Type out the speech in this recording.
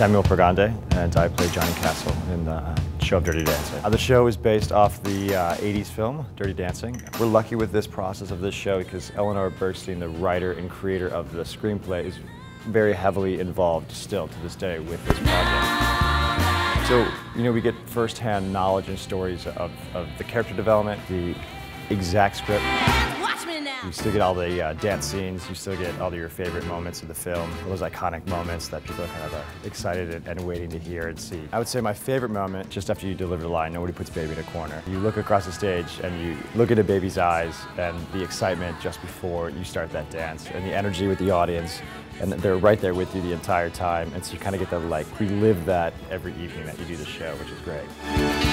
Samuel Pergande, and I play Johnny Castle in the show of Dirty Dancing. Uh, the show is based off the uh, 80s film, Dirty Dancing. We're lucky with this process of this show because Eleanor Bergstein, the writer and creator of the screenplay, is very heavily involved still to this day with this project. So, you know, we get firsthand knowledge and stories of, of the character development, the exact script, you still get all the uh, dance scenes, you still get all your favorite moments of the film, those iconic moments that people are kind of uh, excited and, and, waiting to hear and see. I would say my favorite moment, just after you deliver the line, nobody puts baby in a corner. You look across the stage and you look at a baby's eyes and the excitement just before you start that dance and the energy with the audience and they're right there with you the entire time and so you kind of get to like relive that every evening that you do the show, which is great.